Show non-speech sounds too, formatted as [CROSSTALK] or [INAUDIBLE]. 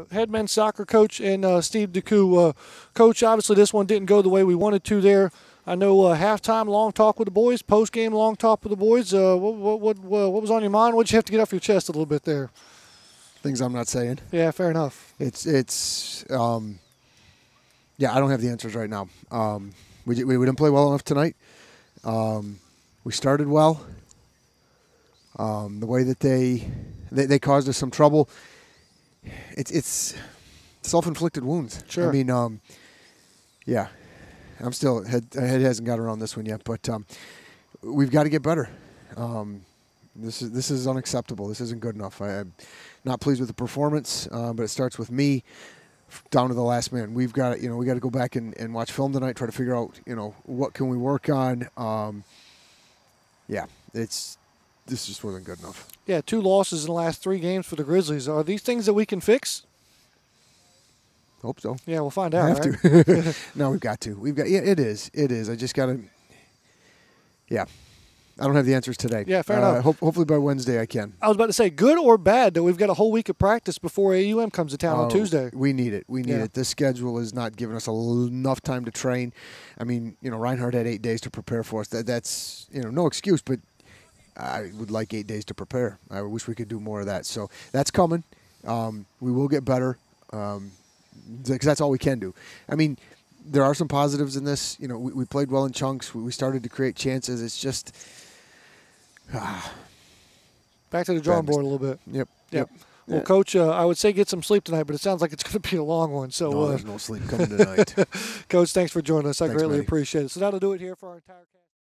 uh, head men's soccer coach, and uh, Steve DeCou. Uh, coach, obviously this one didn't go the way we wanted to there. I know uh, halftime long talk with the boys, post game long talk with the boys. Uh, what, what, what, what was on your mind? What did you have to get off your chest a little bit there? Things I'm not saying. Yeah, fair enough. It's it's um, yeah. I don't have the answers right now. Um, we, we, we didn't play well enough tonight. Um, we started well. Um, the way that they, they they caused us some trouble. It's it's self-inflicted wounds. Sure. I mean, um, yeah. I'm still head head hasn't got around this one yet, but um, we've got to get better. Um, this is this is unacceptable. This isn't good enough. I, am not pleased with the performance, uh, but it starts with me down to the last man. We've got you know we got to go back and, and watch film tonight, try to figure out you know what can we work on. Um, yeah, it's this just wasn't good enough. Yeah, two losses in the last three games for the Grizzlies. Are these things that we can fix? Hope so. Yeah, we'll find out. Have right? to. [LAUGHS] no, we've got to. We've got. Yeah, it is. It is. I just got to. Yeah, I don't have the answers today. Yeah, fair uh, enough. Hope, hopefully by Wednesday I can. I was about to say, good or bad that we've got a whole week of practice before AUM comes to town on Oh, Tuesday. We need it. We need Yeah. it. This schedule is not giving us enough time to train. I mean, you know, Reinhardt had eight days to prepare for us. That that's you know no excuse, but I would like eight days to prepare. I wish we could do more of that. So that's coming. Um, we will get better because that's all we can do. I mean, there are some positives in this. You know, we, we played well in chunks. We, we started to create chances. It's just, Back to the drawing board a little bit. yep, Yep. yep. Well, Yeah. Coach, uh, I would say get some sleep tonight, but it sounds like it's [LAUGHS] going to be a long one. So, No, uh, there's no sleep coming tonight. [LAUGHS] Coach, thanks for joining us. I Thanks, greatly appreciate it. So that'll do it here for our entire cast.